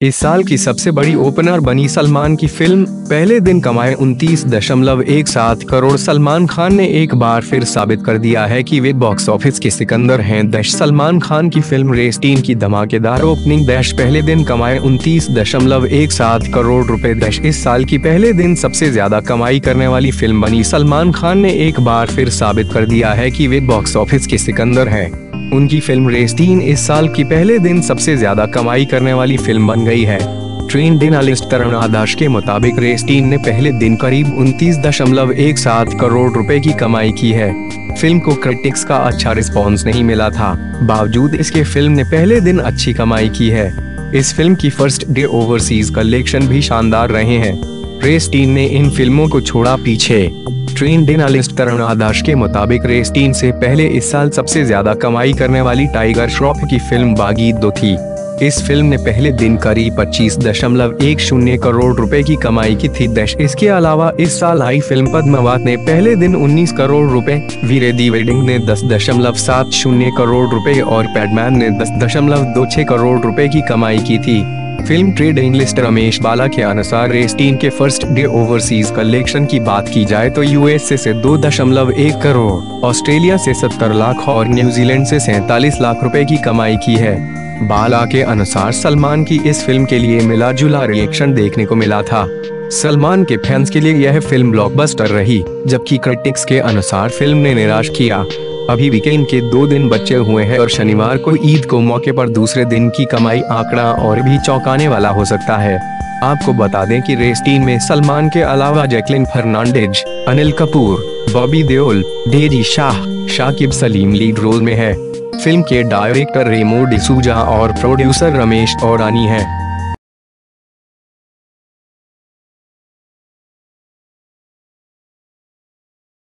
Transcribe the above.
इस साल की सबसे बड़ी ओपनर बनी सलमान की फ़िल्म पहले दिन कमाए उनतीस दशमलव एक सात करोड़। सलमान खान ने एक बार फिर साबित कर दिया है कि वे बॉक्स ऑफ़िस के सिकंदर हैं। दश, सलमान खान की फ़िल्म रेस टीन की धमाकेदार ओपनिंग। दश, पहले दिन कमाए उनतीस दशमलव एक सात करोड़ रुपए। दश, इस साल की पहले दिन सबसे ज़्यादा कमाई करने वाली फ़िल्म बनी। सलमान खान ने एक बार फिर साबित कर दिया है की वे बॉक्स ऑफ़िस के सिकंदर है। उनकी फ़िल्म रेस तीन इस साल की पहले दिन सबसे ज़्यादा कमाई करने वाली फ़िल्म बन गई है। ट्रेन डिनालिस्ट तरुण आदर्श के मुताबिक रेस टीन ने पहले दिन करीब उनतीस दशमलव एक सात करोड़ रुपए की कमाई की है। फ़िल्म को क्रिटिक्स का अच्छा रिस्पॉन्स नहीं मिला था। बावजूद इसके फ़िल्म ने पहले दिन अच्छी कमाई की है। इस फ़िल्म की फ़र्स्ट डे ओवरसीज कलेक्शन भी शानदार रहे हैं। रेस टीन ने इन फ़िल्मों को छोड़ा पीछे। ट्रेन एनालिस्ट तरुण आदर्श के मुताबिक रेस टीन से पहले इस साल सबसे ज़्यादा कमाई करने वाली टाइगर श्रॉफ की फ़िल्म बागी दो थी। इस फ़िल्म ने पहले दिन करीब पच्चीस दशमलव एक शून्य करोड़ रुपए की कमाई की थी। दश, इसके अलावा इस साल आई फ़िल्म पद्मावत ने पहले दिन 19 करोड़ रुपए वीरे दी वेडिंग ने दस दशमलव सात शून्य करोड़ रुपए और पैडमैन ने दस दशमलव दो छह करोड़ रुपए की कमाई की थी। Film trade analyst Ramesh Bala के अनुसार रेस टीम के फ़र्स्ट डे ओवरसीज कलेक्शन की बात की जाए तो यूएसए से दो दशमलव एक करोड़, ऑस्ट्रेलिया से सत्तर लाख और न्यूजीलैंड से सैतालीस लाख रुपए की कमाई की है। बाला के अनुसार सलमान की इस फ़िल्म के लिए मिला जुला रिएक्शन देखने को मिला था। सलमान के फैंस के लिए यह फ़िल्म ब्लॉकबस्टर रही, जबकि क्रिटिक्स के अनुसार फ़िल्म ने निराश किया। अभी वीकेंड के दो दिन बचे हुए हैं और शनिवार को ईद को मौके पर दूसरे दिन की कमाई, आंकड़ा और भी चौंकाने वाला हो सकता है। आपको बता दें कि रेस टीम में सलमान के अलावा Jacqueline Fernandez, Anil Kapoor, Bobby Deol, Daisy Shah, Shakib Saleem lead role में है। फ़िल्म के डायरेक्टर रेमो डिसूजा और प्रोड्यूसर रमेश औरानी है।